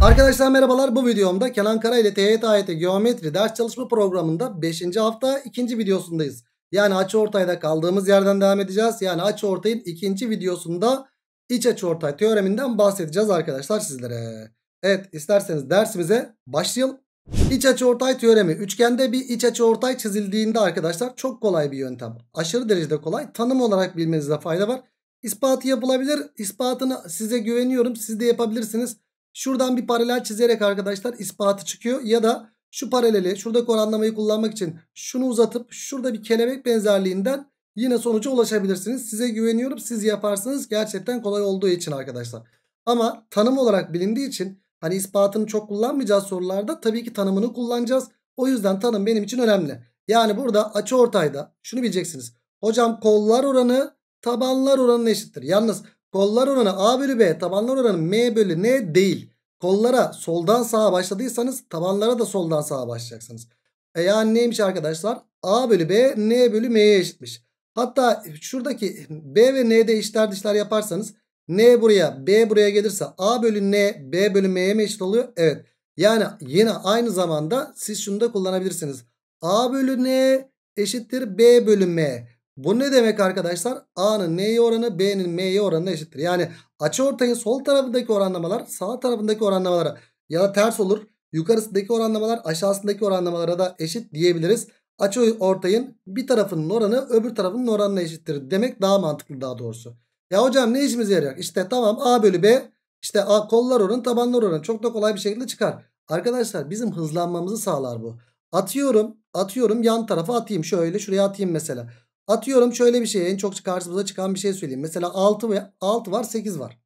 Arkadaşlar merhabalar bu videomda Kenan Kara ile TYT Geometri ders çalışma programında 5. hafta 2. videosundayız. Yani açı ortayda kaldığımız yerden devam edeceğiz. Yani açı ortayın ikinci videosunda iç açı ortay teoreminden bahsedeceğiz arkadaşlar sizlere. Evet isterseniz dersimize başlayalım. İç açı ortay teoremi. Üçgende bir iç açı ortay çizildiğinde arkadaşlar çok kolay bir yöntem. Aşırı derecede kolay. Tanım olarak bilmenizde fayda var. İspatı yapılabilir. İspatını size güveniyorum. Siz de yapabilirsiniz. Şuradan bir paralel çizerek arkadaşlar ispatı çıkıyor. Ya da şu paraleli şuradaki oranlamayı kullanmak için şunu uzatıp şurada bir kelebek benzerliğinden yine sonuca ulaşabilirsiniz. Size güveniyorum. Siz yaparsınız. Gerçekten kolay olduğu için arkadaşlar. Ama tanım olarak bilindiği için hani ispatını çok kullanmayacağız sorularda tabii ki tanımını kullanacağız. O yüzden tanım benim için önemli. Yani burada açı ortayda şunu bileceksiniz. Hocam kollar oranı tabanlar oranına eşittir. Yalnız kollar oranı A bölü B tabanlar oranı M bölü N değil. Kollara soldan sağa başladıysanız tabanlara da soldan sağa başlayacaksınız. E yani neymiş arkadaşlar? A bölü B N bölü M'ye eşitmiş. Hatta şuradaki B ve N'de işler dışlar yaparsanız N buraya B buraya gelirse A bölü N B bölü M'ye mi eşit oluyor? Evet. Yani yine aynı zamanda siz şunu da kullanabilirsiniz. A bölü N eşittir B bölü M. Bu ne demek arkadaşlar? A'nın N'ye oranı B'nin M'ye oranına eşittir. Yani açı ortayın sol tarafındaki oranlamalar sağ tarafındaki oranlamalara ya da ters olur. Yukarısındaki oranlamalar aşağısındaki oranlamalara da eşit diyebiliriz. Açı ortayın bir tarafının oranı öbür tarafının oranına eşittir demek daha mantıklı daha doğrusu. Ya hocam ne işimize yarayacak? İşte tamam A bölü B işte A kollar oranı tabanlar oranı çok da kolay bir şekilde çıkar. Arkadaşlar bizim hızlanmamızı sağlar bu. Atıyorum atıyorum yan tarafa atayım şöyle şuraya atayım mesela. Atıyorum şöyle bir şey en çok karşımıza çıkan bir şey söyleyeyim. Mesela 6, ve 6 var 8 var.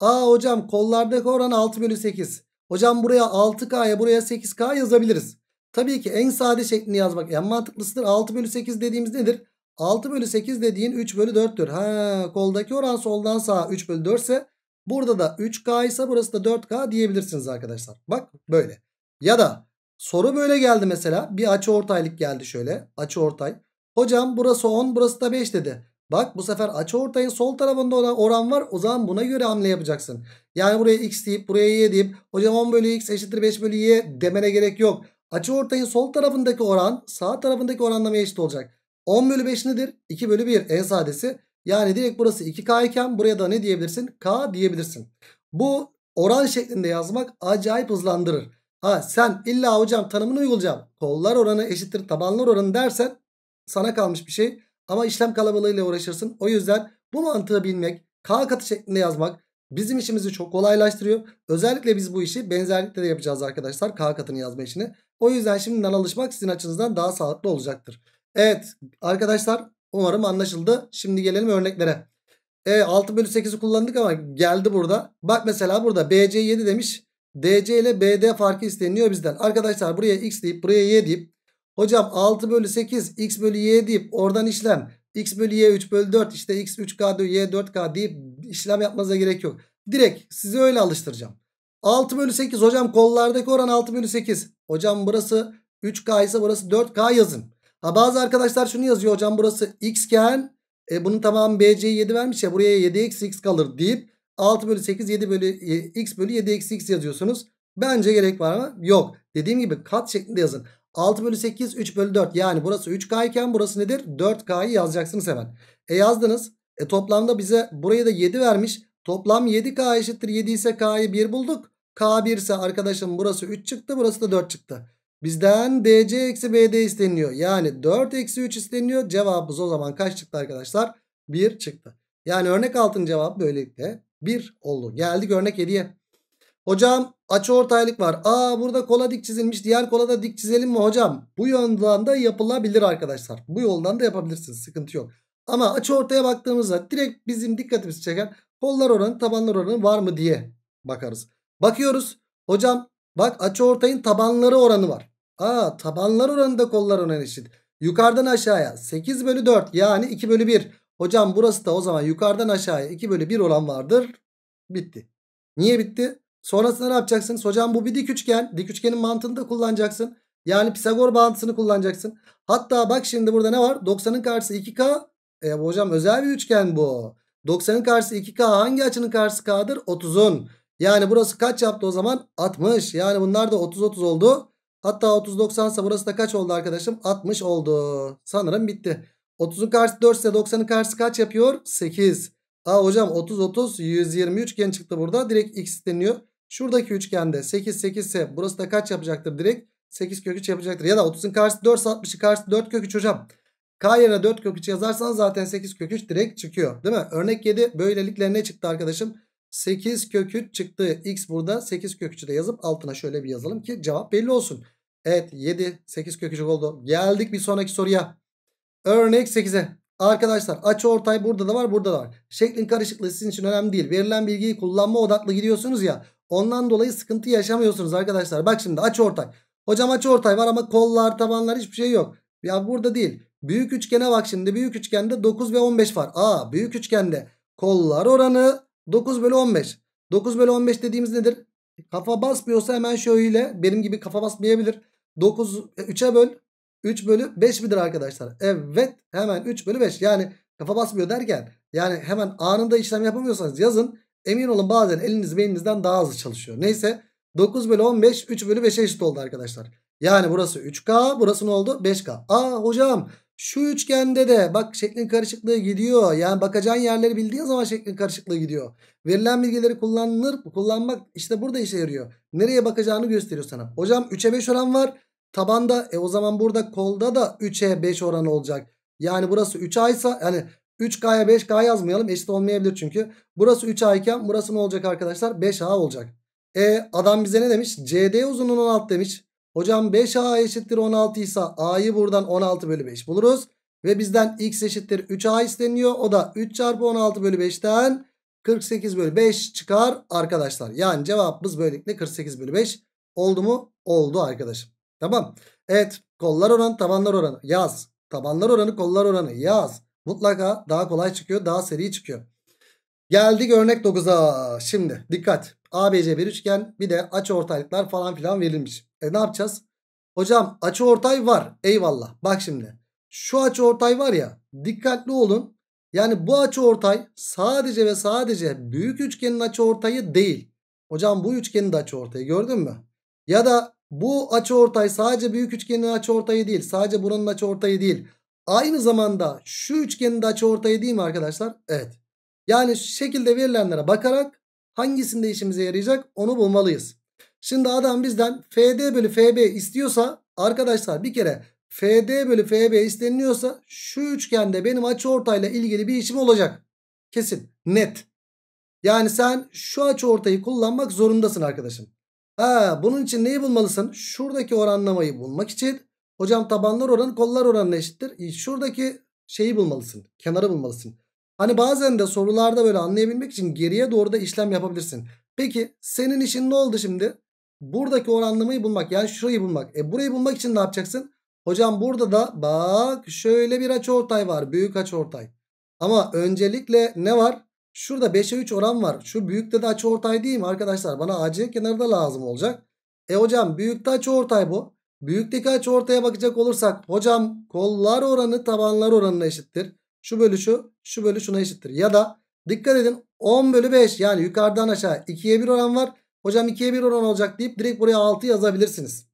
Aa hocam kollardaki oran 6 bölü 8. Hocam buraya 6K'ya buraya 8K yazabiliriz. Tabii ki en sade şeklini yazmak en mantıklısıdır. 6 bölü 8 dediğimiz nedir? 6 bölü 8 dediğin 3 bölü 4'tür. Ha, koldaki oran soldan sağa 3 bölü 4 ise burada da 3K ise burası da 4K diyebilirsiniz arkadaşlar. Bak böyle. Ya da soru böyle geldi mesela. Bir açı ortaylık geldi şöyle. Açı ortay. Hocam burası 10 burası da 5 dedi. Bak bu sefer açı ortayın sol tarafında olan oran var. O zaman buna göre hamle yapacaksın. Yani buraya x deyip buraya y deyip hocam 10 bölü x eşittir 5 bölü y demene gerek yok. Açı ortayın sol tarafındaki oran sağ tarafındaki oranlamaya eşit olacak. 10 bölü 5 nedir? 2 bölü 1 en sadesi. Yani direkt burası 2K iken buraya da ne diyebilirsin? K diyebilirsin. Bu oran şeklinde yazmak acayip hızlandırır. Ha sen illa hocam tanımını uygulayacağım. Kollar oranı eşittir tabanlar oranı dersen sana kalmış bir şey. Ama işlem kalabalığıyla uğraşırsın. O yüzden bu mantığı bilmek, K katı şeklinde yazmak bizim işimizi çok kolaylaştırıyor. Özellikle biz bu işi benzerlikle de yapacağız arkadaşlar. K katını yazma işini. O yüzden şimdiden alışmak sizin açınızdan daha sağlıklı olacaktır. Evet arkadaşlar umarım anlaşıldı. Şimdi gelelim örneklere. E 6 bölü 8'i kullandık ama geldi burada. Bak mesela burada BC 7 demiş. DC ile BD farkı isteniyor bizden. Arkadaşlar buraya x deyip buraya y deyip Hocam 6 bölü 8 x bölü y deyip oradan işlem. x bölü y 3 bölü 4 işte x 3k y 4k deyip işlem yapmanıza gerek yok. Direkt sizi öyle alıştıracağım. 6 bölü 8 hocam kollardaki oran 6 bölü 8. Hocam burası 3k ise burası 4k yazın. Ha bazı arkadaşlar şunu yazıyor hocam burası x iken e, bunun tamamı bc 7 vermiş ya buraya 7 x x kalır deyip 6 bölü 8 7 bölü e, x bölü 7 eksi x yazıyorsunuz. Bence gerek var mı? Yok. Dediğim gibi kat şeklinde yazın. 6 bölü 8 3 bölü 4 yani burası 3K iken burası nedir? 4K'yı yazacaksınız hemen. E yazdınız. E toplamda bize burayı da 7 vermiş. Toplam 7K eşittir 7 ise K'yı 1 bulduk. K 1 ise arkadaşım burası 3 çıktı burası da 4 çıktı. Bizden DC eksi BD isteniyor. Yani 4 eksi 3 isteniyor. Cevabımız o zaman kaç çıktı arkadaşlar? 1 çıktı. Yani örnek altın cevap böylelikle 1 oldu. Geldik örnek 7'ye. Hocam açı ortaylık var. Aa burada kola dik çizilmiş. Diğer kola da dik çizelim mi hocam? Bu yoldan da yapılabilir arkadaşlar. Bu yoldan da yapabilirsiniz. Sıkıntı yok. Ama açı ortaya baktığımızda direkt bizim dikkatimizi çeken kollar oranı tabanlar oranı var mı diye bakarız. Bakıyoruz. Hocam bak açı ortayın tabanları oranı var. Aa tabanlar oranı da kollar oranı eşit. Yukarıdan aşağıya 8 bölü 4 yani 2 bölü 1. Hocam burası da o zaman yukarıdan aşağıya 2 bölü 1 olan vardır. Bitti. Niye bitti? Sonrasında ne yapacaksınız? Hocam bu bir dik üçgen. Dik üçgenin mantığını da kullanacaksın. Yani Pisagor bağıntısını kullanacaksın. Hatta bak şimdi burada ne var? 90'ın karşısı 2K. E hocam özel bir üçgen bu. 90'ın karşısı 2K hangi açının karşısı K'dır? 30'un. Yani burası kaç yaptı o zaman? 60. Yani bunlar da 30-30 oldu. Hatta 30-90 ise burası da kaç oldu arkadaşım? 60 oldu. Sanırım bitti. 30'un karşısı 4 ise 90'ın karşısı kaç yapıyor? 8. Aa hocam 30-30 120 üçgen çıktı burada. Direkt x isteniyor. Şuradaki üçgende 8 8 ise burası da kaç yapacaktır direkt? 8 kök 3 yapacaktır. Ya da 30'un karşısı 4 60'ın karşısı 4 kök 3 hocam. K yerine 4 kök 3 yazarsanız zaten 8 kök 3 direkt çıkıyor. Değil mi? Örnek 7 böylelikle ne çıktı arkadaşım? 8 kök 3 çıktı. X burada 8 kök 3'ü de yazıp altına şöyle bir yazalım ki cevap belli olsun. Evet 7 8 kök 3 oldu. Geldik bir sonraki soruya. Örnek 8'e. Arkadaşlar açı ortay burada da var burada da var. Şeklin karışıklığı sizin için önemli değil. Verilen bilgiyi kullanma odaklı gidiyorsunuz ya. Ondan dolayı sıkıntı yaşamıyorsunuz arkadaşlar. Bak şimdi açı ortay. Hocam açı ortay var ama kollar tabanlar hiçbir şey yok. Ya burada değil. Büyük üçgene bak şimdi. Büyük üçgende 9 ve 15 var. Aa büyük üçgende kollar oranı 9 bölü 15. 9 bölü 15 dediğimiz nedir? Kafa basmıyorsa hemen şöyle benim gibi kafa basmayabilir. 9 3'e böl 3 bölü 5 midir arkadaşlar? Evet hemen 3 bölü 5 yani kafa basmıyor derken yani hemen anında işlem yapamıyorsanız yazın emin olun bazen eliniz beyninizden daha hızlı çalışıyor. Neyse 9 bölü 15 3 bölü 5'e eşit oldu arkadaşlar. Yani burası 3K burası ne oldu 5K. Aa hocam şu üçgende de bak şeklin karışıklığı gidiyor. Yani bakacağın yerleri bildiğin zaman şeklin karışıklığı gidiyor. Verilen bilgileri kullanılır kullanmak işte burada işe yarıyor. Nereye bakacağını gösteriyor sana. Hocam 3'e 5 oran var. Tabanda e o zaman burada kolda da 3'e 5 oran olacak. Yani burası 3A ise yani 3K'ya 5K yazmayalım eşit olmayabilir çünkü. Burası 3A iken burası ne olacak arkadaşlar? 5A olacak. E adam bize ne demiş? CD uzunluğu 16 demiş. Hocam 5A eşittir 16 ise A'yı buradan 16 bölü 5 buluruz. Ve bizden X eşittir 3A isteniyor. O da 3 çarpı 16 bölü 5'ten 48 bölü 5 çıkar arkadaşlar. Yani cevabımız böylelikle 48 bölü 5 oldu mu? Oldu arkadaşım. Tamam. Evet kollar oranı tabanlar oranı yaz. Tabanlar oranı kollar oranı yaz. Mutlaka daha kolay çıkıyor daha seri çıkıyor. Geldik örnek 9'a. Şimdi dikkat. ABC bir üçgen bir de açı ortaylıklar falan filan verilmiş. E ne yapacağız? Hocam açı ortay var. Eyvallah. Bak şimdi. Şu açı ortay var ya. Dikkatli olun. Yani bu açı ortay sadece ve sadece büyük üçgenin açı ortayı değil. Hocam bu üçgenin de açı ortayı gördün mü? Ya da bu açı ortay sadece büyük üçgenin açı ortayı değil. Sadece buranın açı ortayı değil. Aynı zamanda şu üçgenin de açı ortayı değil mi arkadaşlar? Evet. Yani şu şekilde verilenlere bakarak hangisinde işimize yarayacak onu bulmalıyız. Şimdi adam bizden FD bölü FB istiyorsa arkadaşlar bir kere FD bölü FB isteniliyorsa şu üçgende benim açı ortayla ilgili bir işim olacak. Kesin net. Yani sen şu açı ortayı kullanmak zorundasın arkadaşım. Ha, bunun için neyi bulmalısın? Şuradaki oranlamayı bulmak için hocam tabanlar oranı kollar oranına eşittir. Şuradaki şeyi bulmalısın. Kenarı bulmalısın. Hani bazen de sorularda böyle anlayabilmek için geriye doğru da işlem yapabilirsin. Peki senin işin ne oldu şimdi? Buradaki oranlamayı bulmak yani şurayı bulmak. E burayı bulmak için ne yapacaksın? Hocam burada da bak şöyle bir açıortay var. Büyük açıortay. Ama öncelikle ne var? Şurada 5'e 3 oran var. Şu büyükte de açıortay değil mi arkadaşlar? Bana AC kenarı da lazım olacak. E hocam büyükte açıortay bu. Büyükteki açıortaya bakacak olursak hocam kollar oranı tabanlar oranına eşittir. Şu bölü şu, şu bölü şuna eşittir. Ya da dikkat edin 10 bölü 5 yani yukarıdan aşağı 2'ye 1 oran var. Hocam 2'ye 1 oran olacak deyip direkt buraya 6 yazabilirsiniz.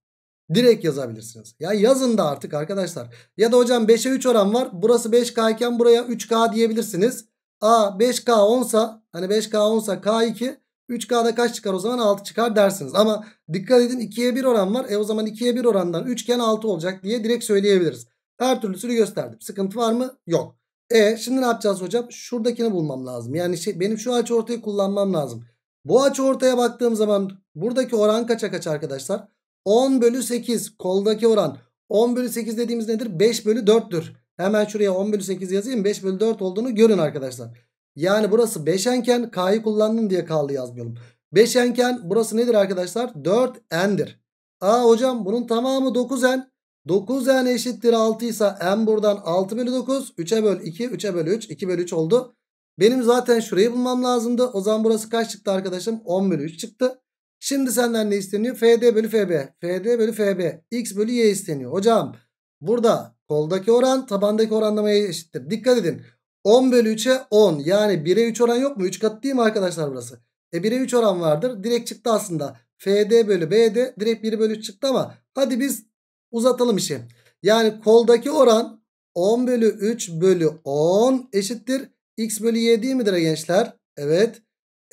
Direkt yazabilirsiniz. Ya yazın da artık arkadaşlar. Ya da hocam 5'e 3 oran var. Burası 5K iken buraya 3K diyebilirsiniz. A 5K 10'sa hani 5K 10'sa K2 3K'da kaç çıkar o zaman 6 çıkar dersiniz. Ama dikkat edin 2'ye 1 oran var. E o zaman 2'ye 1 orandan üçgen 6 olacak diye direkt söyleyebiliriz. Her türlüsünü gösterdim. Sıkıntı var mı? Yok. E şimdi ne yapacağız hocam? Şuradakini bulmam lazım. Yani şey, benim şu açı ortayı kullanmam lazım. Bu açı ortaya baktığım zaman buradaki oran kaça kaç arkadaşlar? 10 bölü 8 koldaki oran. 10 bölü 8 dediğimiz nedir? 5 bölü 4'tür. Hemen şuraya 10 bölü 8 yazayım. 5 bölü 4 olduğunu görün arkadaşlar. Yani burası 5 enken K'yı kullandım diye K'lı yazmayalım. 5 enken burası nedir arkadaşlar? 4 n'dir. Aa hocam bunun tamamı 9 n. 9 n eşittir 6 ise n buradan 6 bölü 9. 3'e böl 2. 3'e böl 3. 2 bölü 3 oldu. Benim zaten şurayı bulmam lazımdı. O zaman burası kaç çıktı arkadaşım? 10 bölü 3 çıktı. Şimdi senden ne isteniyor? FD bölü FB. FD bölü FB. X bölü Y isteniyor. Hocam burada koldaki oran tabandaki oranlamaya eşittir. Dikkat edin. 10 bölü 3'e 10. Yani 1'e 3 oran yok mu? 3 kat değil mi arkadaşlar burası? E 1'e 3 oran vardır. Direkt çıktı aslında. FD bölü BD direkt 1 bölü 3 çıktı ama hadi biz uzatalım işi. Yani koldaki oran 10 bölü 3 bölü 10 eşittir. X bölü Y değil midir gençler? Evet.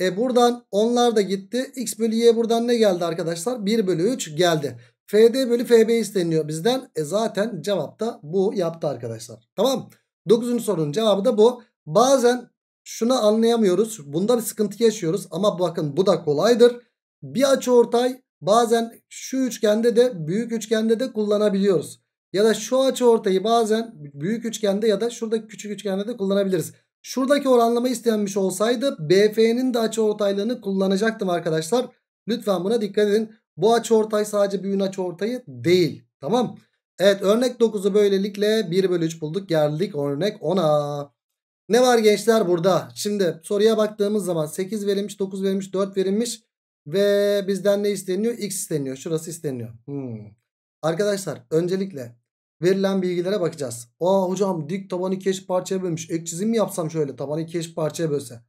E buradan onlar da gitti. X bölü Y buradan ne geldi arkadaşlar? 1 bölü 3 geldi. FD bölü FB isteniyor bizden. E zaten cevap da bu yaptı arkadaşlar. Tamam. 9. sorunun cevabı da bu. Bazen şunu anlayamıyoruz. Bunda bir sıkıntı yaşıyoruz. Ama bakın bu da kolaydır. Bir açı ortay bazen şu üçgende de büyük üçgende de kullanabiliyoruz. Ya da şu açı ortayı bazen büyük üçgende ya da şuradaki küçük üçgende de kullanabiliriz. Şuradaki oranlama istenmiş olsaydı BF'nin de açı ortaylığını kullanacaktım arkadaşlar. Lütfen buna dikkat edin. Bu açı ortay sadece büyüğün açı ortayı değil. Tamam. Evet örnek 9'u böylelikle 1 bölü 3 bulduk. Geldik örnek 10'a. Ne var gençler burada? Şimdi soruya baktığımız zaman 8 verilmiş, 9 verilmiş, 4 verilmiş. Ve bizden ne isteniyor? X isteniyor. Şurası isteniyor. Hmm. Arkadaşlar öncelikle verilen bilgilere bakacağız. Aa hocam dik tabanı iki eşit parçaya bölmüş. Ek çizim mi yapsam şöyle tabanı iki eşit parçaya bölse.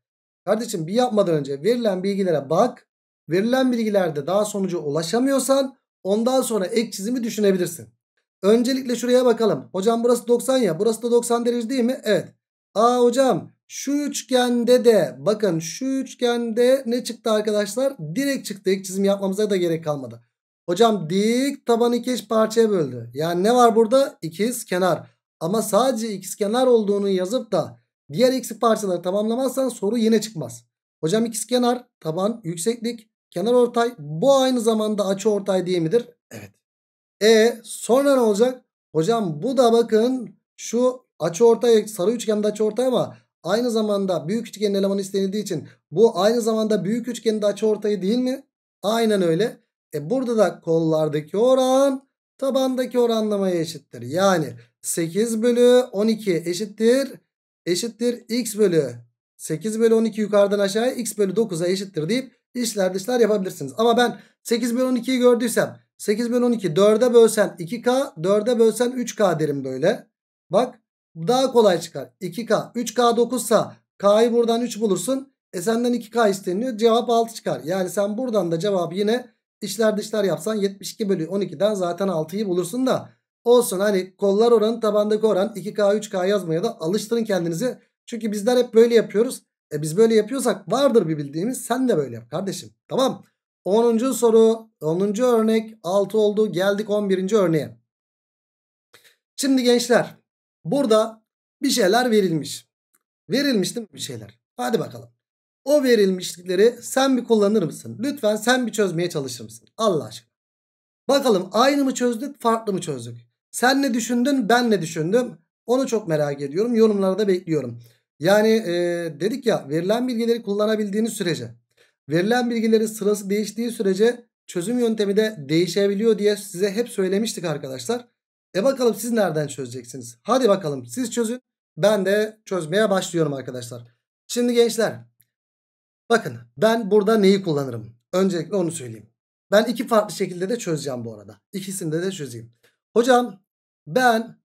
Kardeşim bir yapmadan önce verilen bilgilere bak. Verilen bilgilerde daha sonuca ulaşamıyorsan ondan sonra ek çizimi düşünebilirsin. Öncelikle şuraya bakalım. Hocam burası 90 ya. Burası da 90 derece değil mi? Evet. Aa hocam şu üçgende de bakın şu üçgende ne çıktı arkadaşlar? Direkt çıktı. Ek çizim yapmamıza da gerek kalmadı. Hocam dik tabanı iki eş parçaya böldü. Yani ne var burada? İkiz kenar. Ama sadece ikiz kenar olduğunu yazıp da diğer eksi parçaları tamamlamazsan soru yine çıkmaz. Hocam ikiz kenar, taban, yükseklik, kenar ortay. Bu aynı zamanda açı ortay diye midir? Evet. E sonra ne olacak? Hocam bu da bakın şu açı ortay sarı üçgende açı ortay ama aynı zamanda büyük üçgenin elemanı istenildiği için bu aynı zamanda büyük üçgenin de açı ortayı değil mi? Aynen öyle. E burada da kollardaki oran tabandaki oranlamaya eşittir. Yani 8 bölü 12 eşittir. Eşittir x bölü 8 bölü 12 yukarıdan aşağıya x bölü 9'a eşittir deyip işler dışlar yapabilirsiniz. Ama ben 8 bölü 12'yi gördüysem 8 bölü 12 4'e bölsen 2k 4'e bölsen 3k derim böyle. Bak daha kolay çıkar. 2k 3k 9 sa k'yı buradan 3 bulursun. E senden 2k isteniyor cevap 6 çıkar. Yani sen buradan da cevabı yine İçler dışlar yapsan 72 bölü 12'den zaten 6'yı bulursun da. Olsun hani kollar oranı tabandaki oran 2K 3K yazmaya da alıştırın kendinizi. Çünkü bizler hep böyle yapıyoruz. E biz böyle yapıyorsak vardır bir bildiğimiz sen de böyle yap kardeşim. Tamam. 10. soru 10. örnek 6 oldu geldik 11. örneğe. Şimdi gençler burada bir şeyler verilmiş. Verilmiş değil mi bir şeyler? Hadi bakalım. O verilmişlikleri sen bir kullanır mısın? Lütfen sen bir çözmeye çalışır mısın? Allah aşkına. Bakalım aynı mı çözdük farklı mı çözdük? Sen ne düşündün ben ne düşündüm? Onu çok merak ediyorum. Yorumlarda bekliyorum. Yani e, dedik ya verilen bilgileri kullanabildiğiniz sürece verilen bilgilerin sırası değiştiği sürece çözüm yöntemi de değişebiliyor diye size hep söylemiştik arkadaşlar. E bakalım siz nereden çözeceksiniz? Hadi bakalım siz çözün. Ben de çözmeye başlıyorum arkadaşlar. Şimdi gençler Bakın ben burada neyi kullanırım? Öncelikle onu söyleyeyim. Ben iki farklı şekilde de çözeceğim bu arada. İkisinde de çözeyim. Hocam ben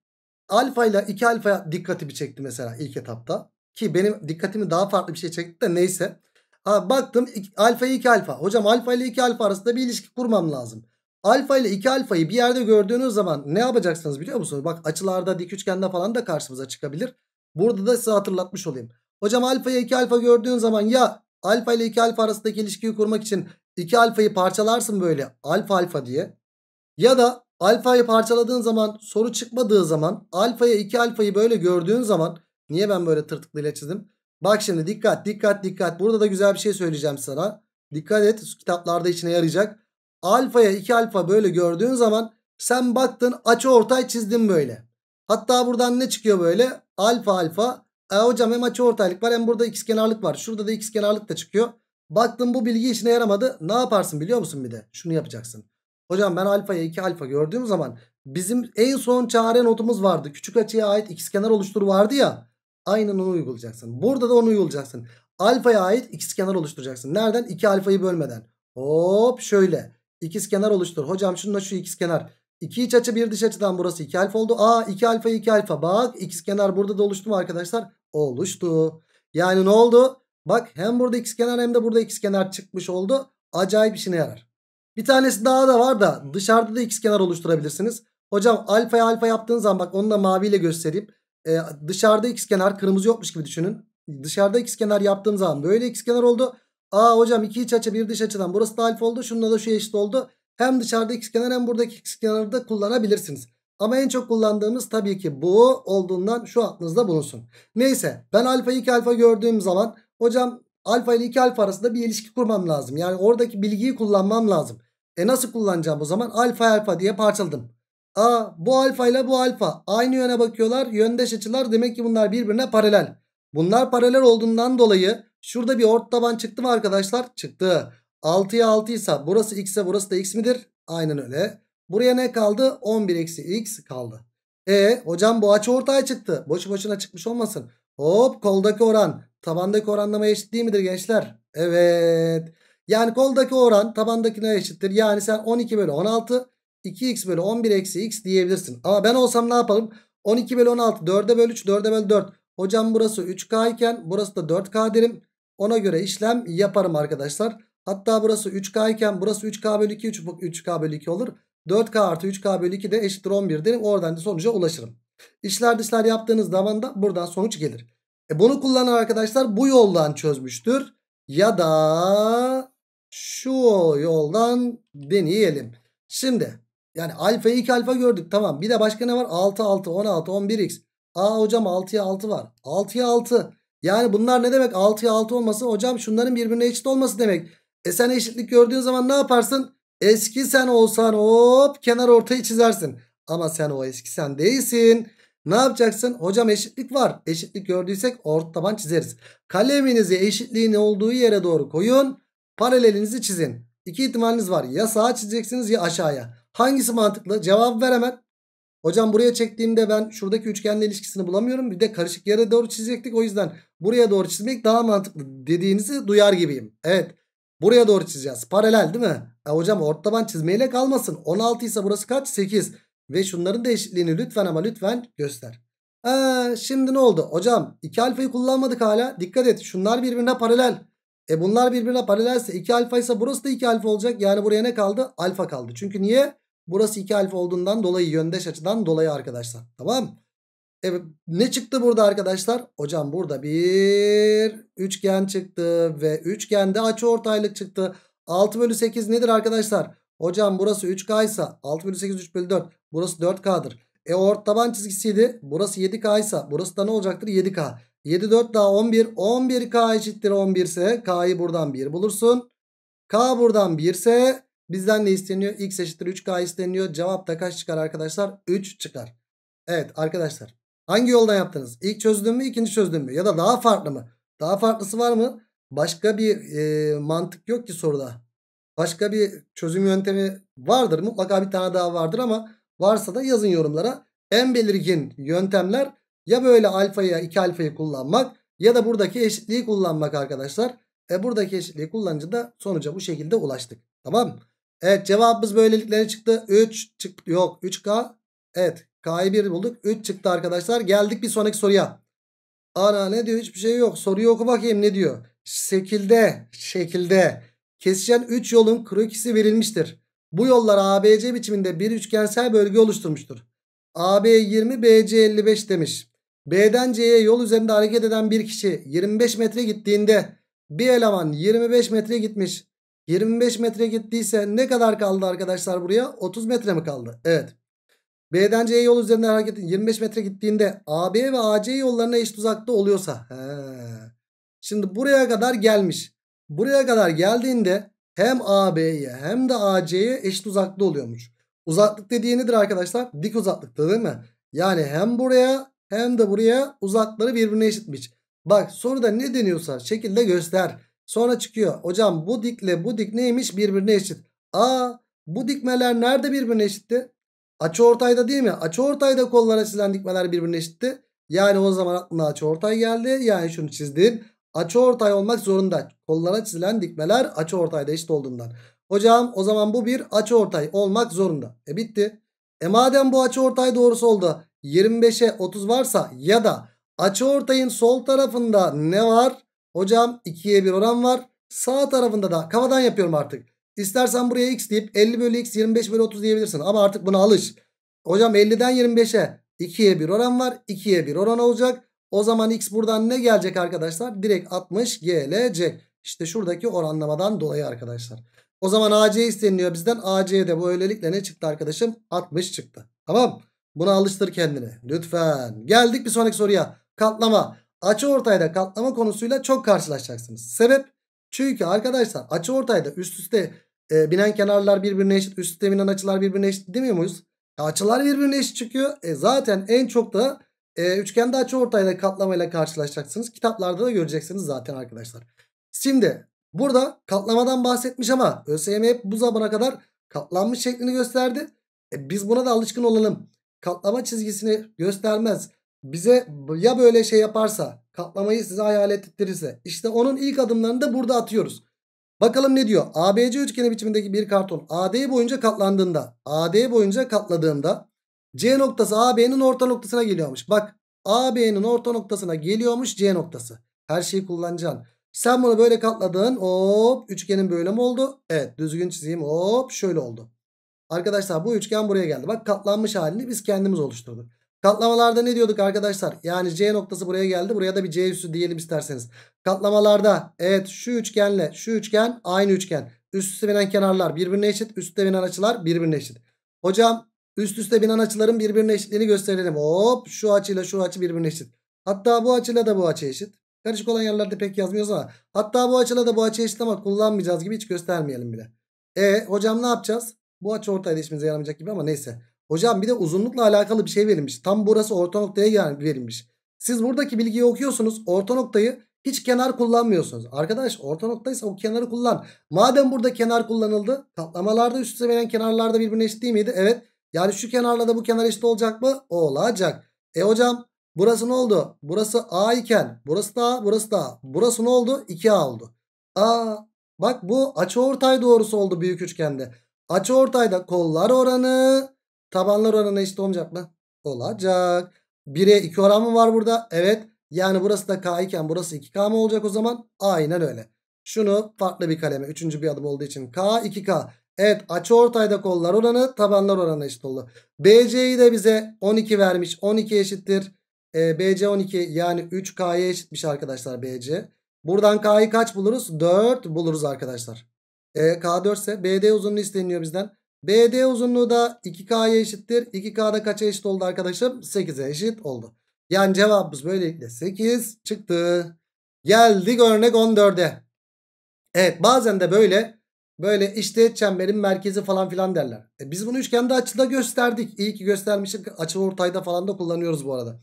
alfa ile 2 alfa dikkatimi çekti mesela ilk etapta. Ki benim dikkatimi daha farklı bir şey çekti de neyse. Ha, baktım alfa 2 alfa. Hocam alfa ile 2 alfa arasında bir ilişki kurmam lazım. Alfa ile 2 alfayı bir yerde gördüğünüz zaman ne yapacaksınız biliyor musunuz? Bak açılarda dik üçgende falan da karşımıza çıkabilir. Burada da size hatırlatmış olayım. Hocam alfa ile 2 alfa gördüğün zaman ya alfa ile 2 alfa arasındaki ilişkiyi kurmak için 2 alfayı parçalarsın böyle alfa alfa diye. Ya da alfayı parçaladığın zaman soru çıkmadığı zaman alfaya 2 alfayı böyle gördüğün zaman niye ben böyle tırtıklıyla çizdim? Bak şimdi dikkat dikkat dikkat burada da güzel bir şey söyleyeceğim sana. Dikkat et kitaplarda içine yarayacak. Alfaya 2 alfa böyle gördüğün zaman sen baktın açı ortay çizdin böyle. Hatta buradan ne çıkıyor böyle? Alfa alfa e hocam hem açı ortaylık var hem burada x kenarlık var. Şurada da x kenarlık da çıkıyor. Baktım bu bilgi işine yaramadı. Ne yaparsın biliyor musun bir de? Şunu yapacaksın. Hocam ben alfaya 2 alfa gördüğüm zaman bizim en son çare notumuz vardı. Küçük açıya ait x kenar oluştur vardı ya. Aynen onu uygulayacaksın. Burada da onu uygulayacaksın. Alfaya ait x kenar oluşturacaksın. Nereden? 2 alfayı bölmeden. Hop şöyle. İkiz kenar oluştur. Hocam şununla şu ikiz kenar. 2 iç açı bir dış açıdan burası 2 alfa oldu. Aa 2 alfa 2 alfa. Bak ikiz kenar burada da oluştu mu arkadaşlar? oluştu. Yani ne oldu? Bak hem burada ikizkenar hem de burada ikizkenar çıkmış oldu. Acayip işine yarar. Bir tanesi daha da var da dışarıda da ikizkenar oluşturabilirsiniz. Hocam alfaya alfa yaptığın zaman bak onu da maviyle göstereyim. Ee, dışarıda ikizkenar kırmızı yokmuş gibi düşünün. Dışarıda ikizkenar yaptığım zaman böyle ikizkenar oldu. Aa hocam iki iç açı bir dış açıdan burası da alfa oldu. Şununla da şu eşit oldu. Hem dışarıda ikizkenar hem buradaki ikizkenarı da kullanabilirsiniz. Ama en çok kullandığımız tabii ki bu olduğundan şu aklınızda bulunsun. Neyse ben alfa 2 alfa gördüğüm zaman hocam alfa ile 2 alfa arasında bir ilişki kurmam lazım. Yani oradaki bilgiyi kullanmam lazım. E nasıl kullanacağım o zaman? Alfa alfa diye parçaladım. Aa bu alfa ile bu alfa aynı yöne bakıyorlar. Yöndeş açılar demek ki bunlar birbirine paralel. Bunlar paralel olduğundan dolayı şurada bir ort taban çıktı mı arkadaşlar? Çıktı. 6'ya 6 ise burası x ise burası da x midir? Aynen öyle. Buraya ne kaldı? 11 eksi x kaldı. E hocam bu açı ortaya çıktı. Boşu boşuna çıkmış olmasın. Hop koldaki oran tabandaki oranlama eşit değil midir gençler? Evet. Yani koldaki oran tabandakine eşittir. Yani sen 12 bölü 16 2x bölü 11 eksi x diyebilirsin. Ama ben olsam ne yapalım? 12 bölü 16 4'e bölü 3 4'e bölü 4. Hocam burası 3k iken burası da 4k derim. Ona göre işlem yaparım arkadaşlar. Hatta burası 3k iken burası 3k bölü 2 3, 3k bölü 2 olur. 4k artı 3k bölü 2 de eşittir 11 derim. Oradan da sonuca ulaşırım. İşler dışlar yaptığınız zaman da buradan sonuç gelir. E bunu kullanan arkadaşlar bu yoldan çözmüştür. Ya da şu yoldan deneyelim. Şimdi yani alfa 2 alfa gördük tamam. Bir de başka ne var? 6 6 16 11x. Aa hocam 6'ya 6 var. 6'ya 6. Yani bunlar ne demek? 6'ya 6 olması hocam şunların birbirine eşit olması demek. E sen eşitlik gördüğün zaman ne yaparsın? Eski sen olsan hop kenar ortayı çizersin. Ama sen o eski sen değilsin. Ne yapacaksın? Hocam eşitlik var. Eşitlik gördüysek ort taban çizeriz. Kaleminizi eşitliğin olduğu yere doğru koyun. Paralelinizi çizin. İki ihtimaliniz var. Ya sağa çizeceksiniz ya aşağıya. Hangisi mantıklı? Cevap ver hemen. Hocam buraya çektiğimde ben şuradaki üçgenle ilişkisini bulamıyorum. Bir de karışık yere doğru çizecektik. O yüzden buraya doğru çizmek daha mantıklı dediğinizi duyar gibiyim. Evet. Buraya doğru çizeceğiz. Paralel değil mi? E hocam ortaban çizmeyle kalmasın. 16 ise burası kaç? 8. Ve şunların da lütfen ama lütfen göster. Ee, şimdi ne oldu? Hocam 2 alfayı kullanmadık hala. Dikkat et. Şunlar birbirine paralel. E bunlar birbirine paralelse 2 alfa ise burası da 2 alfa olacak. Yani buraya ne kaldı? Alfa kaldı. Çünkü niye? Burası 2 alfa olduğundan dolayı yöndeş açıdan dolayı arkadaşlar. Tamam. Evet ne çıktı burada arkadaşlar? Hocam burada bir üçgen çıktı ve üçgende açı ortaylık çıktı. 6 bölü 8 nedir arkadaşlar? Hocam burası 3K ise 6 bölü 8 3 bölü 4. Burası 4K'dır. E ort taban çizgisiydi. Burası 7K ise burası da ne olacaktır? 7K. 7 4 daha 11. 11K eşittir 11 ise K'yı buradan 1 bulursun. K buradan 1 ise bizden ne isteniyor? X eşittir 3K isteniyor. Cevap da kaç çıkar arkadaşlar? 3 çıkar. Evet arkadaşlar. Hangi yoldan yaptınız? İlk çözdün mü ikinci çözdün mü? Ya da daha farklı mı? Daha farklısı var mı? Başka bir e, mantık yok ki soruda. Başka bir çözüm yöntemi vardır. Mutlaka bir tane daha vardır ama varsa da yazın yorumlara. En belirgin yöntemler ya böyle alfayı 2 alfayı kullanmak ya da buradaki eşitliği kullanmak arkadaşlar. E buradaki eşitliği kullanınca da sonuca bu şekilde ulaştık. Tamam Evet cevabımız böylelikle çıktı. 3 çıktı. Yok 3K. Evet K'yı 1 bulduk. 3 çıktı arkadaşlar. Geldik bir sonraki soruya. Ana ne diyor? Hiçbir şey yok. Soruyu oku bakayım ne diyor? Şekilde, şekilde kesişen 3 yolun krokisi verilmiştir. Bu yollar ABC biçiminde bir üçgensel bölge oluşturmuştur. AB 20, BC 55 demiş. B'den C'ye yol üzerinde hareket eden bir kişi 25 metre gittiğinde bir eleman 25 metre gitmiş. 25 metre gittiyse ne kadar kaldı arkadaşlar buraya? 30 metre mi kaldı? Evet. B'den C yol üzerinde hareket 25 metre gittiğinde AB ve AC yollarına eşit uzakta oluyorsa. He. Şimdi buraya kadar gelmiş. Buraya kadar geldiğinde hem AB'ye hem de AC'ye eşit uzakta oluyormuş. Uzaklık dediği nedir arkadaşlar? Dik uzaklıkta değil mi? Yani hem buraya hem de buraya uzakları birbirine eşitmiş. Bak soruda ne deniyorsa şekilde göster. Sonra çıkıyor. Hocam bu dikle bu dik neymiş birbirine eşit. Aa bu dikmeler nerede birbirine eşitti? Açı ortayda değil mi? Açı ortayda kollara çizilen dikmeler birbirine eşitti. Yani o zaman aklına açı ortay geldi. Yani şunu çizdin. Açı ortay olmak zorunda. Kollara çizilen dikmeler açı ortayda eşit olduğundan. Hocam o zaman bu bir açı ortay olmak zorunda. E bitti. E madem bu açı ortay doğrusu oldu. 25'e 30 varsa ya da açı ortayın sol tarafında ne var? Hocam 2'ye 1 oran var. Sağ tarafında da kafadan yapıyorum artık. İstersen buraya x deyip 50 bölü x 25 bölü 30 diyebilirsin. Ama artık buna alış. Hocam 50'den 25'e 2'ye 1 oran var. 2'ye 1 oran olacak. O zaman x buradan ne gelecek arkadaşlar? Direkt 60 gelecek. İşte şuradaki oranlamadan dolayı arkadaşlar. O zaman AC isteniliyor bizden. AC'de bu öylelikle ne çıktı arkadaşım? 60 çıktı. Tamam. Buna alıştır kendini. Lütfen. Geldik bir sonraki soruya. Katlama. Açı ortayda katlama konusuyla çok karşılaşacaksınız. Sebep? Çünkü arkadaşlar açı ortayda üst üste e, binen kenarlar birbirine eşit. Üst üste binen açılar birbirine eşit demiyor muyuz? E, açılar birbirine eşit çıkıyor. E, zaten en çok da e, üçgende açı ortayda katlamayla karşılaşacaksınız. Kitaplarda da göreceksiniz zaten arkadaşlar. Şimdi burada katlamadan bahsetmiş ama ÖSYM hep bu zamana kadar katlanmış şeklini gösterdi. E, biz buna da alışkın olalım. Katlama çizgisini göstermez. Bize ya böyle şey yaparsa katlamayı size hayal ettirirse işte onun ilk adımlarını da burada atıyoruz. Bakalım ne diyor? ABC üçgeni biçimindeki bir karton AD boyunca katlandığında AD boyunca katladığında C noktası AB'nin orta noktasına geliyormuş. Bak AB'nin orta noktasına geliyormuş C noktası. Her şeyi kullanacaksın. Sen bunu böyle katladın. Hop üçgenin böyle mi oldu? Evet düzgün çizeyim. Hop şöyle oldu. Arkadaşlar bu üçgen buraya geldi. Bak katlanmış halini biz kendimiz oluşturduk. Katlamalarda ne diyorduk arkadaşlar? Yani C noktası buraya geldi. Buraya da bir C üssü diyelim isterseniz. Katlamalarda evet şu üçgenle şu üçgen aynı üçgen. Üst üste binen kenarlar birbirine eşit. Üstte binen açılar birbirine eşit. Hocam üst üste binen açıların birbirine eşitliğini gösterelim. Hop şu açıyla şu açı birbirine eşit. Hatta bu açıyla da bu açı eşit. Karışık olan yerlerde pek yazmıyoruz ama. Hatta bu açıyla da bu açı eşit ama kullanmayacağız gibi hiç göstermeyelim bile. E hocam ne yapacağız? Bu açı ortayda işimize yaramayacak gibi ama neyse. Hocam bir de uzunlukla alakalı bir şey verilmiş. Tam burası orta noktaya verilmiş. Siz buradaki bilgiyi okuyorsunuz. Orta noktayı hiç kenar kullanmıyorsunuz. Arkadaş orta noktaysa o kenarı kullan. Madem burada kenar kullanıldı. Katlamalarda üst üste veren kenarlarda birbirine eşit değil miydi? Evet. Yani şu kenarla da bu kenar eşit olacak mı? Olacak. E hocam burası ne oldu? Burası A iken burası da A burası da A. Burası ne oldu? 2A oldu. Aa bak bu açıortay doğrusu oldu büyük üçgende. Açıortayda kollar oranı tabanlar oranı eşit olmayacak mı? Olacak. 1'e 2 oran mı var burada? Evet. Yani burası da K iken burası 2K mı olacak o zaman? Aynen öyle. Şunu farklı bir kaleme. Üçüncü bir adım olduğu için K 2K. Evet açı ortayda kollar oranı tabanlar oranı eşit oldu. BC'yi de bize 12 vermiş. 12 eşittir. E, BC 12 yani 3K'ya eşitmiş arkadaşlar BC. Buradan K'yı kaç buluruz? 4 buluruz arkadaşlar. E, K 4 ise BD uzunluğu isteniyor bizden. BD uzunluğu da 2K'ya eşittir. 2K'da kaça eşit oldu arkadaşım? 8'e eşit oldu. Yani cevabımız böylelikle 8 çıktı. Geldik örnek 14'e. Evet bazen de böyle böyle işte çemberin merkezi falan filan derler. E biz bunu üçgende açıda gösterdik. İyi ki göstermişik. Açı ortayda falan da kullanıyoruz bu arada.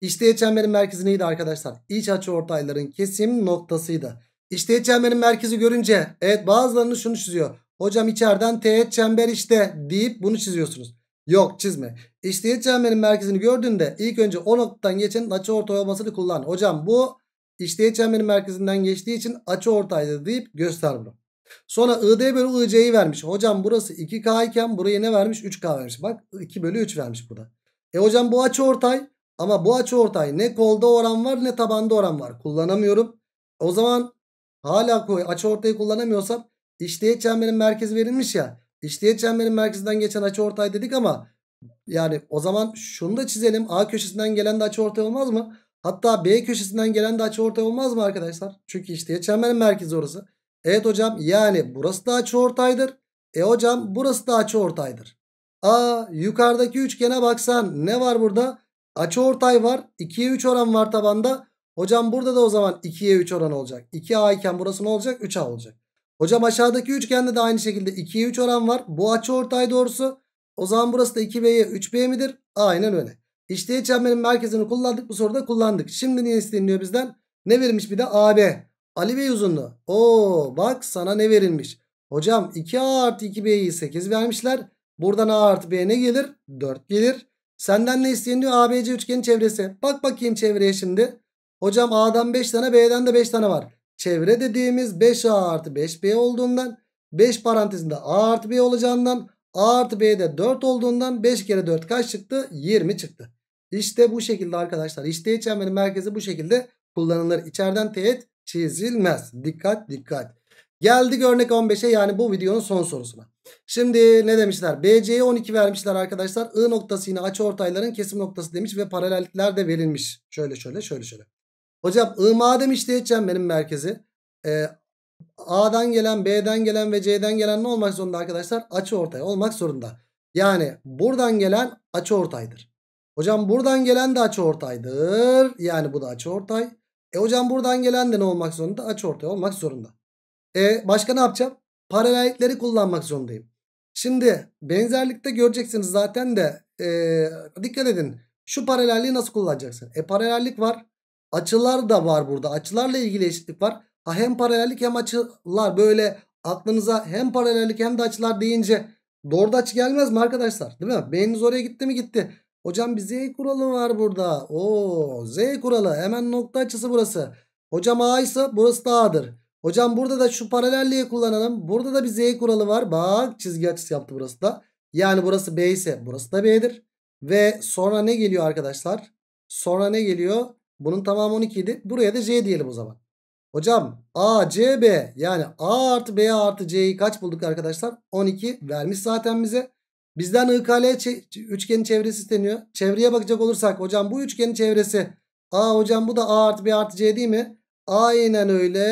İşte çemberin merkezi neydi arkadaşlar? İç açı ortayların kesim noktasıydı. İşte çemberin merkezi görünce evet bazılarını şunu çiziyor. Hocam içeriden teğet çember işte deyip bunu çiziyorsunuz. Yok çizme. İşteğet çemberin merkezini gördüğünde ilk önce o noktadan geçen açı ortay olmasını kullan. Hocam bu işteğet çemberin merkezinden geçtiği için açı ortaydı deyip göster bunu. Sonra ID bölü IC'yi vermiş. Hocam burası 2K iken buraya ne vermiş? 3K vermiş. Bak 2 bölü 3 vermiş burada. E hocam bu açı ortay ama bu açı ortay ne kolda oran var ne tabanda oran var. Kullanamıyorum. O zaman hala açı ortayı kullanamıyorsam işteğet çemberin merkezi verilmiş ya. İşteğet çemberin merkezinden geçen açı ortay dedik ama yani o zaman şunu da çizelim. A köşesinden gelen de açı ortay olmaz mı? Hatta B köşesinden gelen de açı ortay olmaz mı arkadaşlar? Çünkü işte çemberin merkezi orası. Evet hocam yani burası da açı ortaydır. E hocam burası da açı ortaydır. A yukarıdaki üçgene baksan ne var burada? Açı ortay var. 2'ye 3 oran var tabanda. Hocam burada da o zaman 2'ye 3 oran olacak. 2A iken burası ne olacak? 3A olacak. Hocam aşağıdaki üçgende de aynı şekilde 2'ye 3 oran var. Bu açı ortay doğrusu. O zaman burası da 2B'ye 3B midir? Aynen öyle. İşte çemberin merkezini kullandık. Bu soruda kullandık. Şimdi niye isteniyor bizden? Ne verilmiş bir de AB. Ali Bey uzunluğu. Oo bak sana ne verilmiş. Hocam 2A artı 2B'yi 8 vermişler. Buradan A artı B ne gelir? 4 gelir. Senden ne isteniyor? ABC üçgenin çevresi. Bak bakayım çevreye şimdi. Hocam A'dan 5 tane B'den de 5 tane var. Çevre dediğimiz 5A artı 5B olduğundan 5 parantezinde A artı B olacağından A artı B'de 4 olduğundan 5 kere 4 kaç çıktı? 20 çıktı. İşte bu şekilde arkadaşlar. İşte çemberin merkezi bu şekilde kullanılır. İçeriden teğet çizilmez. Dikkat dikkat. Geldik örnek 15'e yani bu videonun son sorusuna. Şimdi ne demişler? BC'ye 12 vermişler arkadaşlar. I noktası yine açı ortayların kesim noktası demiş ve paralellikler de verilmiş. Şöyle şöyle şöyle şöyle. Hocam I madem işleyeceğim benim merkezi. Ee, A'dan gelen, B'den gelen ve C'den gelen ne olmak zorunda arkadaşlar? Açı ortay olmak zorunda. Yani buradan gelen açı ortaydır. Hocam buradan gelen de açı ortaydır. Yani bu da açı ortay. E hocam buradan gelen de ne olmak zorunda? Açı ortay olmak zorunda. E başka ne yapacağım? Paralellikleri kullanmak zorundayım. Şimdi benzerlikte göreceksiniz zaten de e, dikkat edin. Şu paralelliği nasıl kullanacaksın? E paralellik var. Açılar da var burada. Açılarla ilgili eşitlik var. Ha, hem paralellik hem açılar böyle aklınıza hem paralellik hem de açılar deyince doğru açı gelmez mi arkadaşlar? Değil mi? Beyniniz oraya gitti mi gitti. Hocam bir z kuralı var burada. Oo z kuralı hemen nokta açısı burası. Hocam a ise burası da a'dır. Hocam burada da şu paralelliği kullanalım. Burada da bir z kuralı var. Bak çizgi açısı yaptı burası da. Yani burası b ise burası da b'dir. Ve sonra ne geliyor arkadaşlar? Sonra ne geliyor? Bunun tamamı 12 idi. Buraya da c diyelim o zaman. Hocam A, C, B yani A artı B artı C'yi kaç bulduk arkadaşlar? 12 vermiş zaten bize. Bizden IKL üçgenin çevresi isteniyor. Çevreye bakacak olursak hocam bu üçgenin çevresi A hocam bu da A artı B artı C değil mi? Aynen öyle.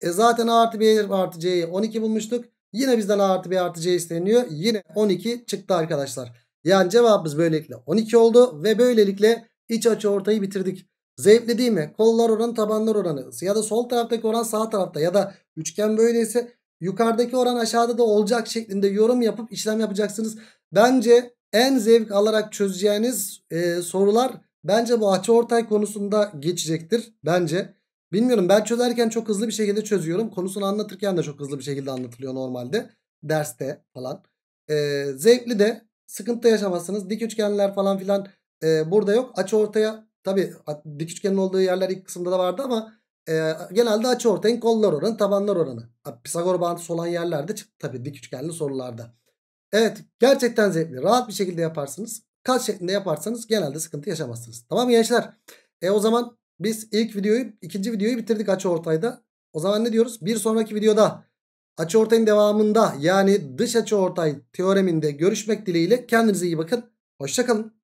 E zaten A artı B artı C'yi 12 bulmuştuk. Yine bizden A artı B artı C isteniyor. Yine 12 çıktı arkadaşlar. Yani cevabımız böylelikle 12 oldu. Ve böylelikle iç açı ortayı bitirdik. Zevkli değil mi? Kollar oranı tabanlar oranı. Ya da sol taraftaki oran sağ tarafta. Ya da üçgen böyleyse yukarıdaki oran aşağıda da olacak şeklinde yorum yapıp işlem yapacaksınız. Bence en zevk alarak çözeceğiniz e, sorular bence bu açıortay konusunda geçecektir. Bence. Bilmiyorum ben çözerken çok hızlı bir şekilde çözüyorum. Konusunu anlatırken de çok hızlı bir şekilde anlatılıyor normalde. Derste falan. E, zevkli de sıkıntı yaşamazsınız. Dik üçgenler falan filan e, burada yok. Açı ortaya Tabi dik üçgenin olduğu yerler ilk kısımda da vardı ama e, genelde açı ortayın kollar oranı tabanlar oranı. Pisagor bağıntısı olan yerlerde çıktı tabi dik üçgenli sorularda. Evet gerçekten zevkli rahat bir şekilde yaparsınız. Kaç şeklinde yaparsanız genelde sıkıntı yaşamazsınız. Tamam gençler? E o zaman biz ilk videoyu ikinci videoyu bitirdik açı ortayda. O zaman ne diyoruz? Bir sonraki videoda açı ortayın devamında yani dış açı ortay teoreminde görüşmek dileğiyle kendinize iyi bakın. Hoşçakalın.